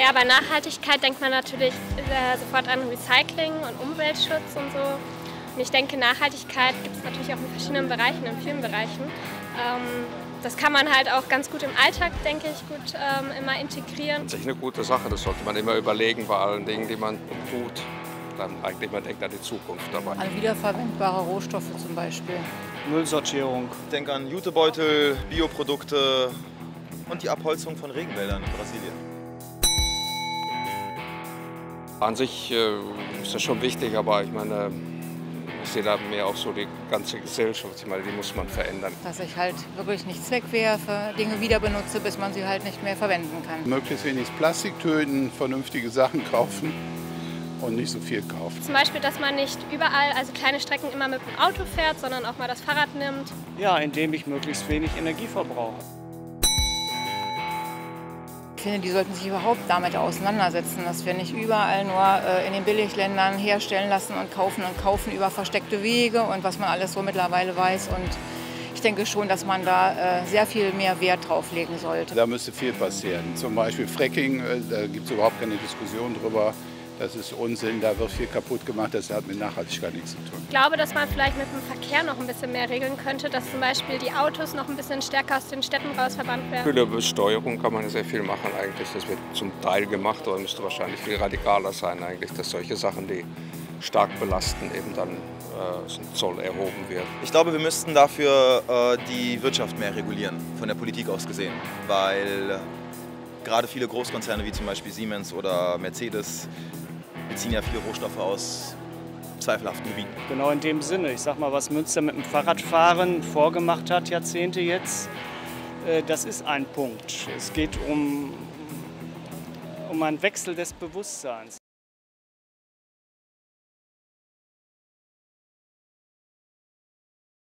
Naja, bei Nachhaltigkeit denkt man natürlich äh, sofort an Recycling und Umweltschutz und so. Und ich denke, Nachhaltigkeit gibt es natürlich auch in verschiedenen Bereichen, in vielen Bereichen. Ähm, das kann man halt auch ganz gut im Alltag, denke ich, gut ähm, immer integrieren. Das ist eine gute Sache, das sollte man immer überlegen bei allen Dingen, die man tut. Dann eigentlich man denkt an die Zukunft dabei. An wiederverwendbare Rohstoffe zum Beispiel. Müllsortierung. Ich denke an Jutebeutel, Bioprodukte und die Abholzung von Regenwäldern in Brasilien. An sich äh, ist das schon wichtig, aber ich meine, ich sehe da mehr auch so die ganze Gesellschaft. Ich meine, die muss man verändern. Dass ich halt wirklich nichts wegwerfe, Dinge wieder benutze, bis man sie halt nicht mehr verwenden kann. Möglichst wenig Plastik töten, vernünftige Sachen kaufen und nicht so viel kaufen. Zum Beispiel, dass man nicht überall, also kleine Strecken immer mit dem Auto fährt, sondern auch mal das Fahrrad nimmt. Ja, indem ich möglichst wenig Energie verbrauche. Ich finde, die sollten sich überhaupt damit auseinandersetzen, dass wir nicht überall nur äh, in den Billigländern herstellen lassen und kaufen und kaufen über versteckte Wege und was man alles so mittlerweile weiß. Und ich denke schon, dass man da äh, sehr viel mehr Wert drauf legen sollte. Da müsste viel passieren. Zum Beispiel Fracking, äh, da gibt es überhaupt keine Diskussion drüber. Das ist Unsinn, da wird viel kaputt gemacht, das hat mit Nachhaltigkeit nichts zu tun. Ich glaube, dass man vielleicht mit dem Verkehr noch ein bisschen mehr regeln könnte, dass zum Beispiel die Autos noch ein bisschen stärker aus den Städten raus verbannt werden. Für die Besteuerung kann man sehr viel machen eigentlich. Das wird zum Teil gemacht, aber müsste wahrscheinlich viel radikaler sein eigentlich, dass solche Sachen, die stark belasten, eben dann äh, Zoll erhoben wird. Ich glaube, wir müssten dafür äh, die Wirtschaft mehr regulieren, von der Politik aus gesehen. Weil gerade viele Großkonzerne wie zum Beispiel Siemens oder Mercedes beziehen ja viele Rohstoffe aus zweifelhaften Gebieten. Genau in dem Sinne. Ich sag mal, was Münster mit dem Fahrradfahren vorgemacht hat, Jahrzehnte jetzt, äh, das ist ein Punkt. Es geht um, um einen Wechsel des Bewusstseins.